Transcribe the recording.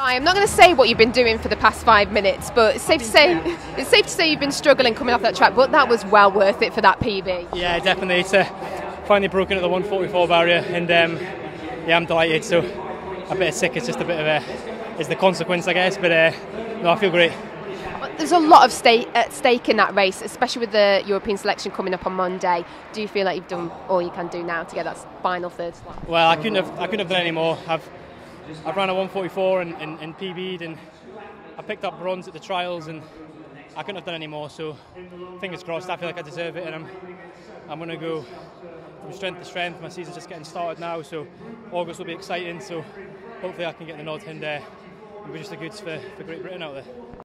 I'm not going to say what you've been doing for the past five minutes, but it's safe to say it's safe to say you've been struggling coming off that track. But that was well worth it for that PB. Yeah, definitely. It's uh, finally broken at the 144 barrier, and um, yeah, I'm delighted. So a bit of sick. is just a bit of a it's the consequence, I guess. But uh, no, I feel great. There's a lot of stake, at stake in that race, especially with the European selection coming up on Monday. Do you feel like you've done all you can do now to get that final third slot? Well, I couldn't have I couldn't have done any more. I've I've ran a 144 and, and, and PB'd and I picked up bronze at the trials and I couldn't have done any more. So fingers crossed. I feel like I deserve it, and I'm I'm going to go from strength to strength. My season's just getting started now, so August will be exciting. So hopefully I can get the nod and uh, and be just the goods for, for Great Britain out there.